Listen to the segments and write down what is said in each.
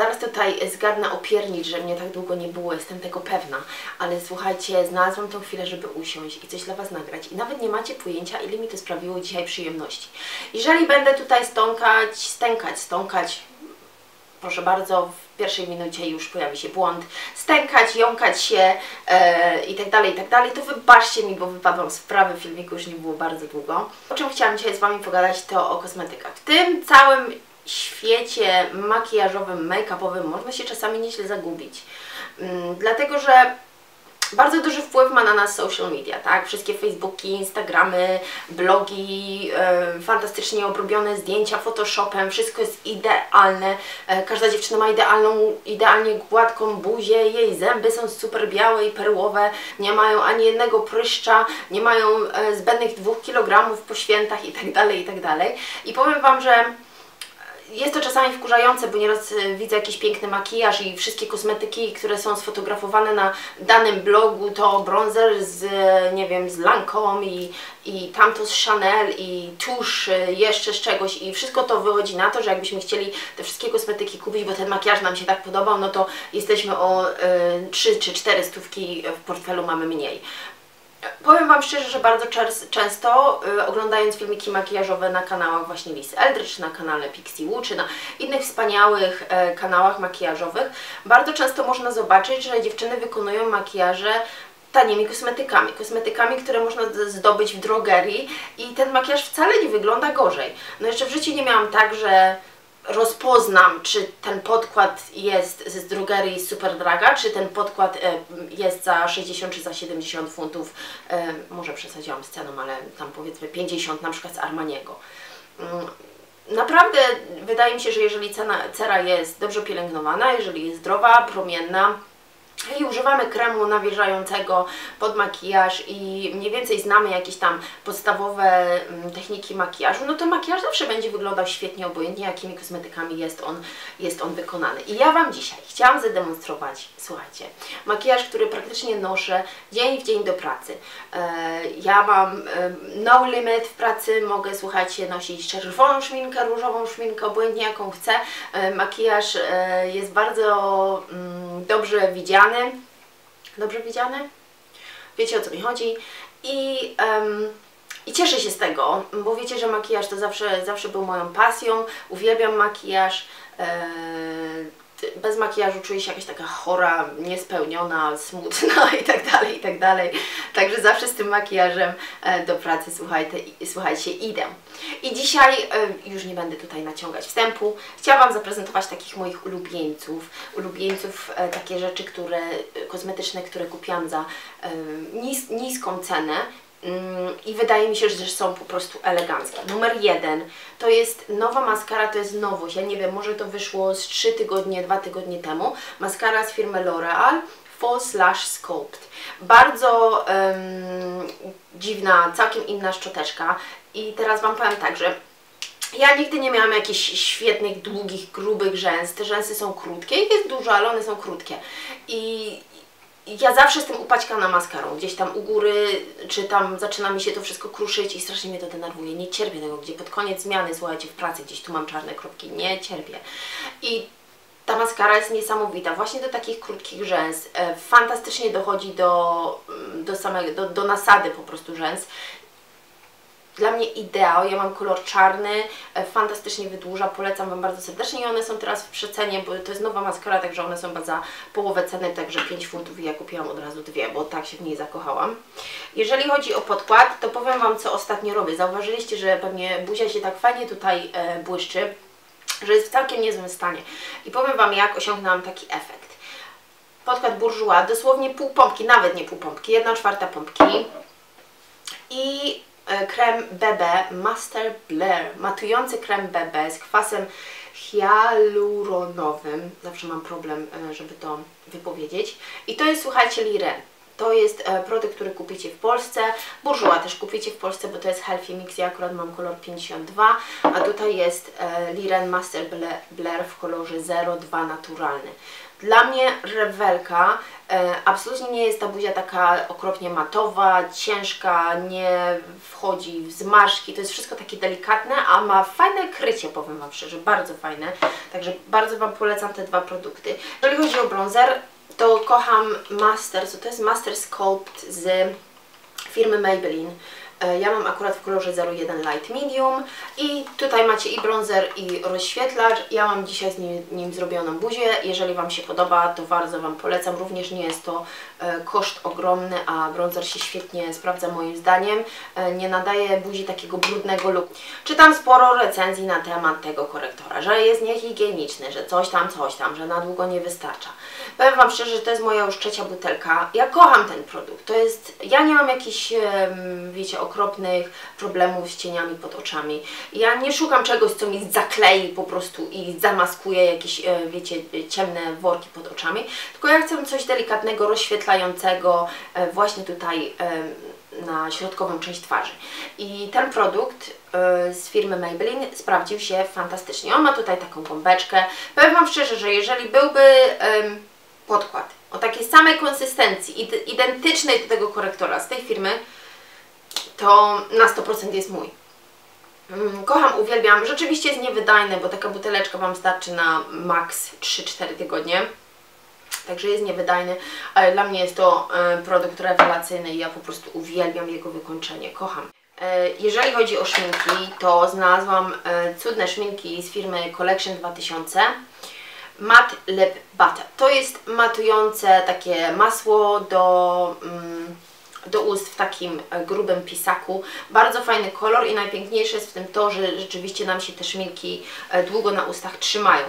Zaraz tutaj zgadnę opiernić, że mnie tak długo nie było, jestem tego pewna. Ale słuchajcie, znalazłam tą chwilę, żeby usiąść i coś dla Was nagrać. I nawet nie macie pojęcia, ile mi to sprawiło dzisiaj przyjemności. Jeżeli będę tutaj stąkać, stękać, stąkać, proszę bardzo, w pierwszej minucie już pojawi się błąd, stękać, jąkać się e, i tak dalej, i tak dalej, to wybaczcie mi, bo wypadłam z prawy filmiku, już nie było bardzo długo. O czym chciałam dzisiaj z Wami pogadać, to o kosmetykach. W tym całym świecie makijażowym, make-upowym można się czasami nieźle zagubić. Mm, dlatego, że bardzo duży wpływ ma na nas social media, tak? Wszystkie Facebooki, Instagramy, blogi, e, fantastycznie obrobione zdjęcia Photoshopem, wszystko jest idealne. E, każda dziewczyna ma idealną, idealnie gładką buzię, jej zęby są super białe i perłowe, nie mają ani jednego pryszcza, nie mają e, zbędnych dwóch kilogramów po świętach i tak dalej, i tak. I powiem Wam, że jest to czasami wkurzające, bo nieraz e, widzę jakiś piękny makijaż i wszystkie kosmetyki, które są sfotografowane na danym blogu, to bronzer z, nie wiem, z Lancome i, i tamto z Chanel i tusz e, jeszcze z czegoś i wszystko to wychodzi na to, że jakbyśmy chcieli te wszystkie kosmetyki kupić, bo ten makijaż nam się tak podobał, no to jesteśmy o y, 3 czy 4 stówki w portfelu mamy mniej. Powiem Wam szczerze, że bardzo często y, oglądając filmiki makijażowe na kanałach właśnie Liz Eldridge, na kanale Pixie Wu, czy na innych wspaniałych y, kanałach makijażowych, bardzo często można zobaczyć, że dziewczyny wykonują makijaże tanimi kosmetykami, kosmetykami, które można zdobyć w drogerii i ten makijaż wcale nie wygląda gorzej. No jeszcze w życiu nie miałam tak, że rozpoznam, czy ten podkład jest z drogerii Super Draga, czy ten podkład e, jest za 60 czy za 70 funtów, e, może przesadziłam z ceną, ale tam powiedzmy 50 na przykład z Armaniego. Mm, naprawdę wydaje mi się, że jeżeli cena, cera jest dobrze pielęgnowana, jeżeli jest zdrowa, promienna, i używamy kremu nawilżającego pod makijaż i mniej więcej znamy jakieś tam podstawowe mm, techniki makijażu, no to makijaż zawsze będzie wyglądał świetnie, obojętnie jakimi kosmetykami jest on, jest on wykonany. I ja Wam dzisiaj chciałam zademonstrować, słuchajcie, makijaż, który praktycznie noszę dzień w dzień do pracy. E, ja mam no limit w pracy, mogę, słuchajcie, nosić czerwoną szminkę, różową szminkę, obojętnie jaką chcę. E, makijaż e, jest bardzo mm, dobrze widziany, widziany. Dobrze widziany? Wiecie o co mi chodzi. I, um, i cieszę się z tego, bo wiecie, że makijaż to zawsze, zawsze był moją pasją. Uwielbiam makijaż. Bez makijażu czuję się jakaś taka chora, niespełniona, smutna i tak dalej, i tak dalej. Także zawsze z tym makijażem e, do pracy, słuchajcie, słuchajcie idę. I dzisiaj, e, już nie będę tutaj naciągać wstępu, chciałam Wam zaprezentować takich moich ulubieńców. Ulubieńców, e, takie rzeczy, które, kosmetyczne, które kupiłam za nis, niską cenę i wydaje mi się, że są po prostu eleganckie. Numer jeden to jest nowa maskara, to jest nowość. Ja nie wiem, może to wyszło z 3 tygodnie, 2 tygodnie temu. Maskara z firmy L'Oreal False Lash Sculpt. Bardzo um, dziwna, całkiem inna szczoteczka. I teraz Wam powiem tak, że ja nigdy nie miałam jakichś świetnych, długich, grubych rzęs. Te rzęsy są krótkie, ich jest dużo, ale one są krótkie. I ja zawsze jestem upaćkana maskarą, gdzieś tam u góry, czy tam zaczyna mi się to wszystko kruszyć i strasznie mnie to denerwuje. Nie cierpię tego, gdzie pod koniec zmiany, słuchajcie, w pracy gdzieś tu mam czarne kropki, nie cierpię. I ta maskara jest niesamowita, właśnie do takich krótkich rzęs. E, fantastycznie dochodzi do, do, samego, do, do nasady po prostu rzęs dla mnie ideał. Ja mam kolor czarny, e, fantastycznie wydłuża, polecam Wam bardzo serdecznie i one są teraz w przecenie, bo to jest nowa maskara, także one są za połowę ceny, także 5 funtów i ja kupiłam od razu dwie, bo tak się w niej zakochałam. Jeżeli chodzi o podkład, to powiem Wam, co ostatnio robię. Zauważyliście, że pewnie buzia się tak fajnie tutaj e, błyszczy, że jest w całkiem niezłym stanie. I powiem Wam, jak osiągnęłam taki efekt. Podkład Bourjois, dosłownie pół pompki, nawet nie pół pompki, jedna czwarta pompki. I krem BB Master Blair, matujący krem BB z kwasem hialuronowym. Zawsze mam problem, e, żeby to wypowiedzieć. I to jest, słuchajcie, Liren. To jest e, produkt, który kupicie w Polsce. Bourjois też kupicie w Polsce, bo to jest Healthy Mix. Ja akurat mam kolor 52, a tutaj jest Liren Master Blair w kolorze 02 naturalny. Dla mnie rewelka e, absolutnie nie jest ta buzia taka okropnie matowa, ciężka, nie wchodzi w zmarszki, to jest wszystko takie delikatne, a ma fajne krycie, powiem Wam szczerze, bardzo fajne. Także bardzo Wam polecam te dwa produkty. Jeżeli chodzi o bronzer, to kocham Master, to jest Master Sculpt z firmy Maybelline. E, Ja mam akurat w kolorze 01 Light Medium i tutaj macie i bronzer i rozświetlacz. Ja mam dzisiaj z nim, nim zrobioną buzię. Jeżeli Wam się podoba, to bardzo Wam polecam. Również nie jest to e, koszt ogromny, a bronzer się świetnie sprawdza moim zdaniem. E, Nie nadaje buzi takiego brudnego looku. Czytam sporo recenzji na temat tego korektora, że jest niehigieniczny, że coś tam, coś tam, że na długo nie wystarcza. Powiem Wam szczerze, że to jest moja już trzecia butelka. Ja kocham ten produkt. To jest, ja nie mam jakichś, wiecie, okropnych problemów z cieniami pod oczami. Ja nie szukam czegoś, co mi zaklei po prostu i zamaskuje jakieś, e, wiecie, ciemne worki pod oczami. Tylko ja chcę coś delikatnego, rozświetlającego e, właśnie tutaj em, na środkową część twarzy. I ten produkt e, z firmy Maybelline sprawdził się fantastycznie. On ma tutaj taką gąbeczkę. Powiem Wam szczerze, że jeżeli byłby podkład o takiej samej konsystencji, id- identycznej do tego korektora z tej firmy, to na 100% jest mój. Mm, Kocham, uwielbiam. Rzeczywiście jest niewydajny, bo taka buteleczka Wam starczy na maks 3-4 tygodnie. Także jest niewydajny, ale dla mnie jest to e, produkt rewelacyjny i ja po prostu uwielbiam jego wykończenie. Kocham. E, Jeżeli chodzi o szminki, to znalazłam e, cudne szminki z firmy Collection 2000. Matte Lip Butter. To jest matujące takie masło do, mm, do ust w takim e, grubym pisaku. Bardzo fajny kolor i najpiękniejsze jest w tym to, że rzeczywiście nam się te szminki e, długo na ustach trzymają.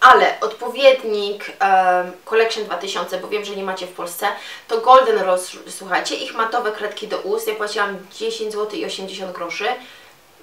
Ale odpowiednik e, Collection 2000, bo wiem, że nie macie w Polsce, to Golden Rose, słuchajcie, ich matowe kredki do ust. Ja płaciłam 10 zł i 80 groszy.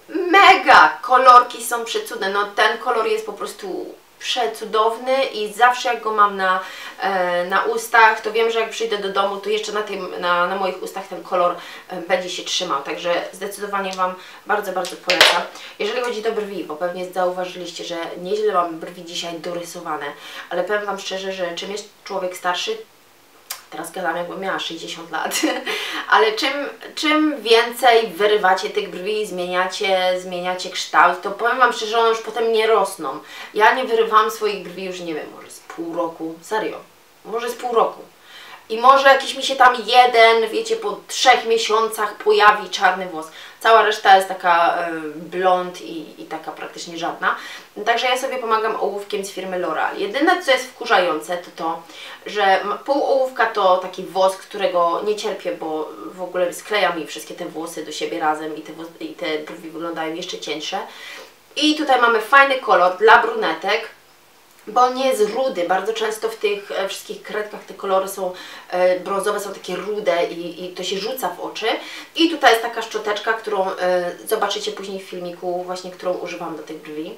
Mega! Kolorki są przecudne. No ten kolor jest po prostu przecudowny i zawsze jak go mam na, e, na ustach, to wiem, że jak przyjdę do domu, to jeszcze na, tym, na, na moich ustach ten kolor e, będzie się trzymał. Także zdecydowanie Wam bardzo, bardzo polecam. Jeżeli chodzi do brwi, bo pewnie zauważyliście, że nieźle mam brwi dzisiaj dorysowane, ale powiem Wam szczerze, że czym jest człowiek starszy, teraz gadam jakbym miała 60 lat, ale czym, czym więcej wyrywacie tych brwi, zmieniacie, zmieniacie kształt, to powiem Wam szczerze, one już potem nie rosną. Ja nie wyrywam swoich brwi już, nie wiem, może z pół roku, serio, może z pół roku. I może jakiś mi się tam jeden, wiecie, po trzech miesiącach pojawi czarny włos. Cała reszta jest taka e, blond i, i taka praktycznie żadna. Także ja sobie pomagam ołówkiem z firmy L'Oreal. Jedyne co jest wkurzające to to, że pół ołówka to taki wosk, którego nie cierpię, bo w ogóle skleja mi wszystkie te włosy do siebie razem i te, i te brwi wyglądają jeszcze cieńsze. I tutaj mamy fajny kolor dla brunetek bo nie jest rudy. Bardzo często w tych e, wszystkich kredkach te kolory są e, brązowe, są takie rude i, i to się rzuca w oczy. I tutaj jest taka szczoteczka, którą e, zobaczycie później w filmiku, właśnie którą używam do tych brwi.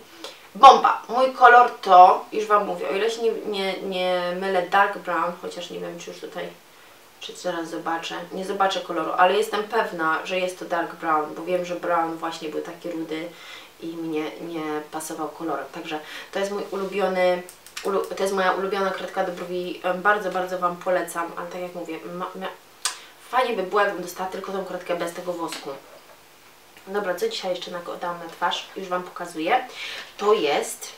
Bomba! Mój kolor to, już Wam mówię, o ile się nie, nie, nie mylę, dark brown, chociaż nie wiem, czy już tutaj, czy zaraz zobaczę. Nie zobaczę koloru, ale jestem pewna, że jest to dark brown, bo wiem, że brown właśnie był taki rudy i mnie nie pasował kolorem. Także to jest mój ulubiony, ulu, to jest moja ulubiona kredka do brwi. Bardzo, bardzo Wam polecam, ale tak jak mówię, ma, mia, fajnie by było, jakbym dostała tylko tą kredkę bez tego wosku. Dobra, co dzisiaj jeszcze nakładałam na twarz? Już Wam pokazuję. To jest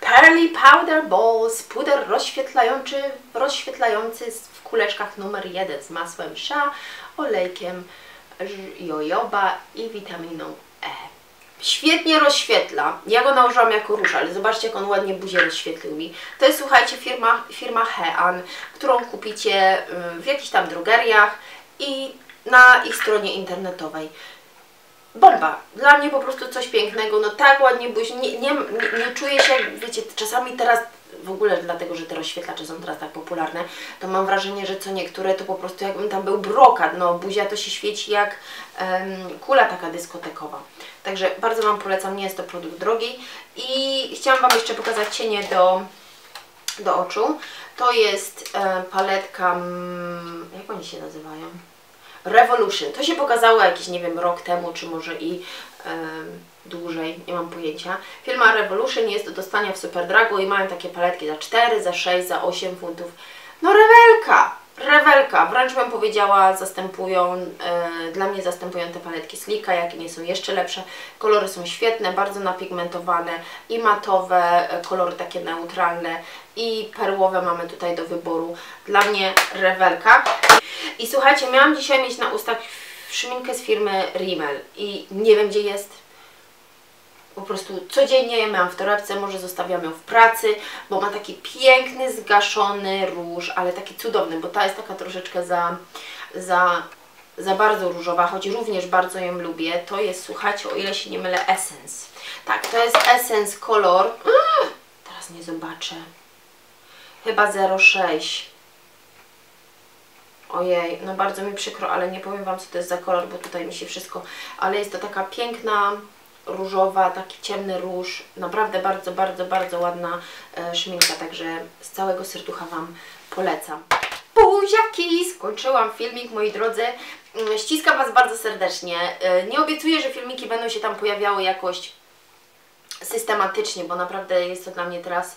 Pearly Powder Balls, puder rozświetlający, rozświetlający w kuleczkach numer 1 z masłem sza, olejkiem jojoba i witaminą. Świetnie rozświetla. Ja go nałożyłam jako róż, ale zobaczcie, jak on ładnie buzię rozświetlił mi. To jest, słuchajcie, firma, firma Hean, którą kupicie y, w jakichś tam drogeriach i na ich stronie internetowej. Bomba. Dla mnie po prostu coś pięknego. No tak ładnie buzi. Nie, nie, nie, nie czuję się, wiecie, czasami teraz w ogóle dlatego, że te rozświetlacze są teraz tak popularne, to mam wrażenie, że co niektóre to po prostu jakbym tam był brokat, no buzia to się świeci jak em, kula taka dyskotekowa. Także bardzo Wam polecam, nie jest to produkt drogi i chciałam Wam jeszcze pokazać cienie do, do oczu. To jest e, paletka, mm, jak oni się nazywają? Revolution. To się pokazało jakiś, nie wiem, rok temu, czy może i em, dłużej, nie mam pojęcia. Firma Revolution jest do dostania w Superdragu i mają takie paletki za 4, za 6, za 8 funtów. No rewelka! Rewelka, wręcz bym powiedziała, zastępują, e, dla mnie zastępują te paletki Slika, jakie nie są jeszcze lepsze. Kolory są świetne, bardzo napigmentowane i matowe, e, kolory takie neutralne i perłowe mamy tutaj do wyboru. Dla mnie rewelka. I słuchajcie, miałam dzisiaj mieć na ustach szminkę z firmy Rimmel i nie wiem gdzie jest, po prostu codziennie ją miałam w torebce, może zostawiam ją w pracy, bo ma taki piękny, zgaszony róż, ale taki cudowny, bo ta jest taka troszeczkę za, za, za bardzo różowa, choć również bardzo ją lubię. To jest, słuchajcie, o ile się nie mylę, Essence. Tak, to jest Essence Color. Mm, teraz nie zobaczę. Chyba 06. Ojej, no bardzo mi przykro, ale nie powiem Wam, co to jest za kolor, bo tutaj mi się wszystko... Ale jest to taka piękna, różowa, taki ciemny róż. Naprawdę bardzo, bardzo, bardzo ładna e, szminka, także z całego serducha Wam polecam. Buziaki! Skończyłam filmik, moi drodzy. Mm, Ściskam Was bardzo serdecznie. E, Nie obiecuję, że filmiki będą się tam pojawiały jakoś systematycznie, bo naprawdę jest to dla mnie teraz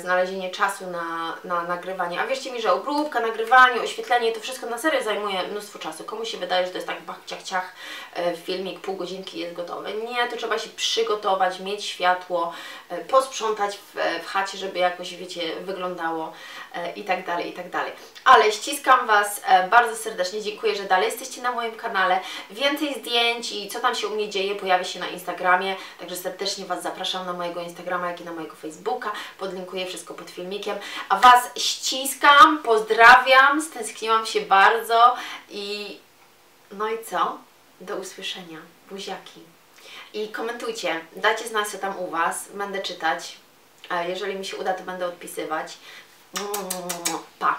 znalezienie czasu na, na nagrywanie. A wierzcie mi, że obróbka, nagrywanie, oświetlenie, to wszystko na serio zajmuje mnóstwo czasu. Komuś się wydaje, że to jest tak bach, ciach, ciach, e, filmik, pół godzinki jest gotowy. Nie, to trzeba się przygotować, mieć światło, e, posprzątać w, w chacie, żeby jakoś, wiecie, wyglądało e, i tak dalej, i tak dalej. Ale ściskam Was e, bardzo serdecznie, dziękuję, że dalej jesteście na moim kanale. Więcej zdjęć i co tam się u mnie dzieje pojawi się na Instagramie, także serdecznie Was zapraszam na mojego Instagrama, jak i na mojego Facebooka. Podlinkuję wszystko pod filmikiem. A Was ściskam, pozdrawiam, stęskniłam się bardzo i no i co? Do usłyszenia. Buziaki. I komentujcie, dajcie znać co tam u Was, będę czytać. Jeżeli mi się uda, to będę odpisywać. Pa!